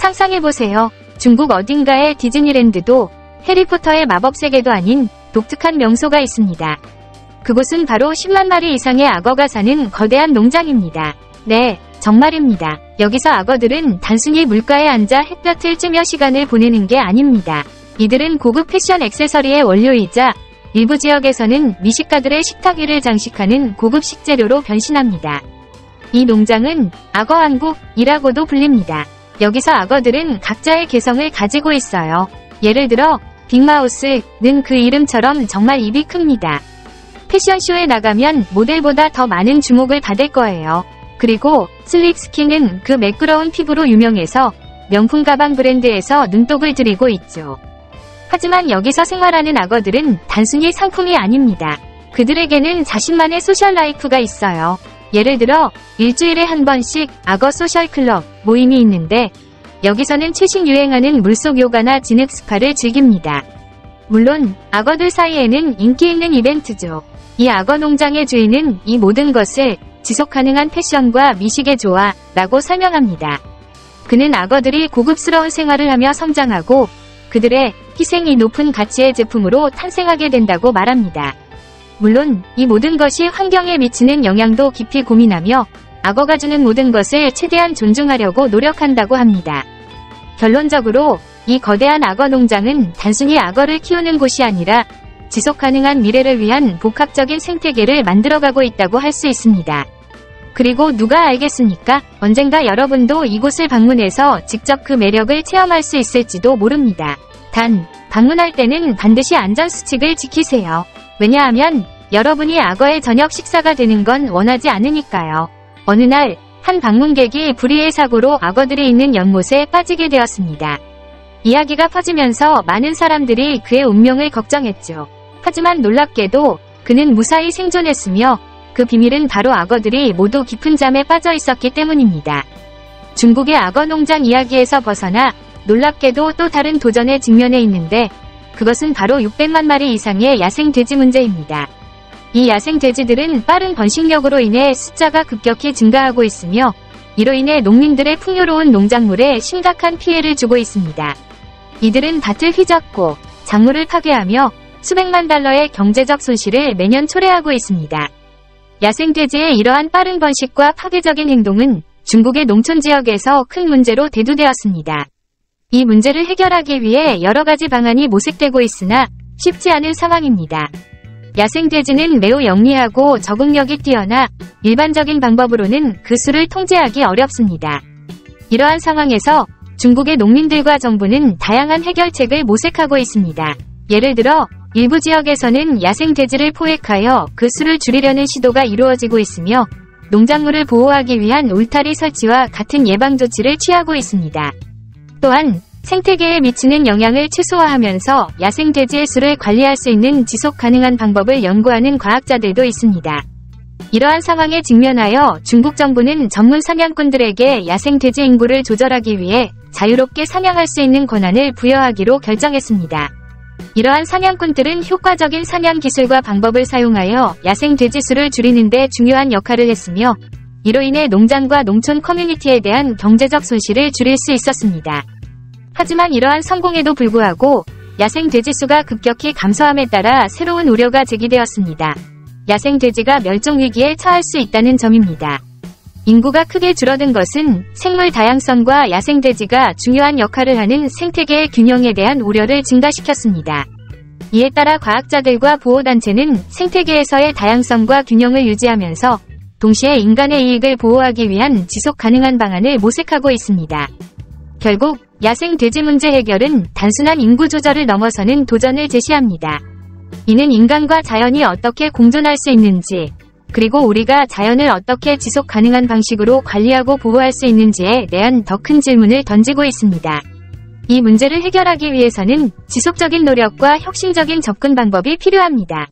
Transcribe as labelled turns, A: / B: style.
A: 상상해보세요. 중국 어딘가의 디즈니랜드도 해리포터의 마법 세계도 아닌 독특한 명소가 있습니다. 그곳은 바로 10만 마리 이상의 악어가 사는 거대한 농장입니다. 네, 정말입니다. 여기서 악어들은 단순히 물가에 앉아 햇볕을 쬐며 시간을 보내는 게 아닙니다. 이들은 고급 패션 액세서리의 원료이자 일부 지역에서는 미식가들의 식탁 위를 장식하는 고급 식재료로 변신합니다. 이 농장은 악어 왕국이라고도 불립니다. 여기서 악어들은 각자의 개성을 가지고 있어요. 예를 들어 빅마우스는 그 이름처럼 정말 입이 큽니다. 패션쇼에 나가면 모델보다 더 많은 주목을 받을 거예요. 그리고 슬립스키는 그 매끄러운 피부로 유명해서 명품 가방 브랜드에서 눈독을 들이고 있죠. 하지만 여기서 생활하는 악어들은 단순히 상품이 아닙니다. 그들에게는 자신만의 social life가 있어요. 예를 들어 일주일에 한 번씩 악어 social club 모임이 있는데 여기서는 최신 유행하는 물속 요가나 진흙 스파를 즐깁니다. 물론 악어들 사이에는 인기 있는 이벤트죠. 이 악어 농장의 주인은 이 모든 것을 지속 가능한 패션과 미식의 조화 라고 설명합니다. 그는 악어들이 고급스러운 생활을 하며 성장하고 그들의 희생이 높은 가치의 제품으로 탄생하게 된다고 말합니다. 물론 이 모든 것이 환경에 미치는 영향도 깊이 고민하며 악어가 주는 모든 것을 최대한 존중하려고 노력한다고 합니다. 결론적으로 이 거대한 악어 농장은 단순히 악어를 키우는 곳이 아니라 지속 가능한 미래를 위한 복합적인 생태계를 만들어가고 있다고 할 수 있습니다. 그리고 누가 알겠습니까? 언젠가 여러분도 이곳을 방문해서 직접 그 매력을 체험할 수 있을지도 모릅니다. 단, 방문할 때는 반드시 안전수칙을 지키세요. 왜냐하면 여러분이 악어의 저녁 식사가 되는 건 원하지 않으니까요. 어느 날, 한 방문객이 불의의 사고로 악어들이 있는 연못에 빠지게 되었습니다. 이야기가 퍼지면서 많은 사람들이 그의 운명을 걱정했죠. 하지만 놀랍게도 그는 무사히 생존했으며 그 비밀은 바로 악어들이 모두 깊은 잠에 빠져 있었기 때문입니다. 중국의 악어 농장 이야기에서 벗어나 놀랍게도 또 다른 도전에 직면해 있는데 그것은 바로 600만 마리 이상의 야생 돼지 문제입니다. 이 야생 돼지들은 빠른 번식력으로 인해 숫자가 급격히 증가하고 있으며 이로 인해 농민들의 풍요로운 농작물에 심각한 피해를 주고 있습니다. 이들은 밭을 휘젓고 작물을 파괴하며 수백만 달러의 경제적 손실을 매년 초래하고 있습니다. 야생 돼지의 이러한 빠른 번식과 파괴적인 행동은 중국의 농촌 지역에서 큰 문제로 대두되었습니다. 이 문제를 해결하기 위해 여러 가지 방안이 모색되고 있으나 쉽지 않은 상황입니다. 야생돼지는 매우 영리하고 적응력이 뛰어나 일반적인 방법으로는 그 수를 통제하기 어렵습니다. 이러한 상황에서 중국의 농민들과 정부는 다양한 해결책을 모색하고 있습니다. 예를 들어 일부 지역에서는 야생 돼지를 포획하여 그 수를 줄이려는 시도가 이루어지고 있으며 농작물을 보호하기 위한 울타리 설치와 같은 예방 조치를 취하고 있습니다. 또한 생태계에 미치는 영향을 최소화하면서 야생 돼지의 수를 관리할 수 있는 지속 가능한 방법을 연구하는 과학자들도 있습니다. 이러한 상황에 직면하여 중국 정부는 전문 사냥꾼들에게 야생 돼지 인구를 조절하기 위해 자유롭게 사냥할 수 있는 권한을 부여하기로 결정했습니다. 이러한 사냥꾼들은 효과적인 사냥 기술과 방법을 사용하여 야생 돼지 수를 줄이는 데 중요한 역할을 했으며 이로 인해 농장과 농촌 커뮤니티에 대한 경제적 손실을 줄일 수 있었습니다. 하지만 이러한 성공에도 불구하고 야생 돼지 수가 급격히 감소함에 따라 새로운 우려가 제기되었습니다. 야생 돼지가 멸종 위기에 처할 수 있다는 점입니다. 인구가 크게 줄어든 것은 생물 다양성과 야생 돼지가 중요한 역할을 하는 생태계의 균형에 대한 우려를 증가시켰습니다. 이에 따라 과학자들과 보호단체는 생태계에서의 다양성과 균형을 유지하면서 동시에 인간의 이익을 보호하기 위한 지속 가능한 방안을 모색하고 있습니다. 결국 야생 돼지 문제 해결은 단순한 인구 조절을 넘어서는 도전을 제시합니다. 이는 인간과 자연이 어떻게 공존할 수 있는지, 그리고 우리가 자연을 어떻게 지속 가능한 방식으로 관리하고 보호할 수 있는지에 대한 더 큰 질문을 던지고 있습니다. 이 문제를 해결하기 위해서는 지속적인 노력과 혁신적인 접근 방법이 필요합니다.